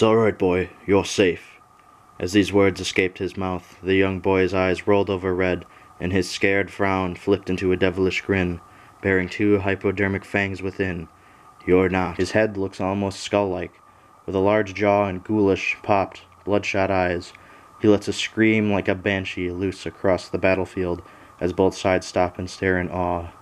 It's all right, boy. You're safe. As these words escaped his mouth, the young boy's eyes rolled over red, and his scared frown flipped into a devilish grin, bearing two hypodermic fangs within. You're not. His head looks almost skull-like, with a large jaw and ghoulish, popped, bloodshot eyes. He lets a scream like a banshee loose across the battlefield as both sides stop and stare in awe.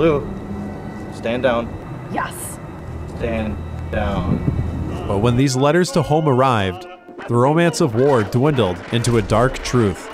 Blue, stand down. Yes. Stand down. But when these letters to home arrived, the romance of war dwindled into a dark truth.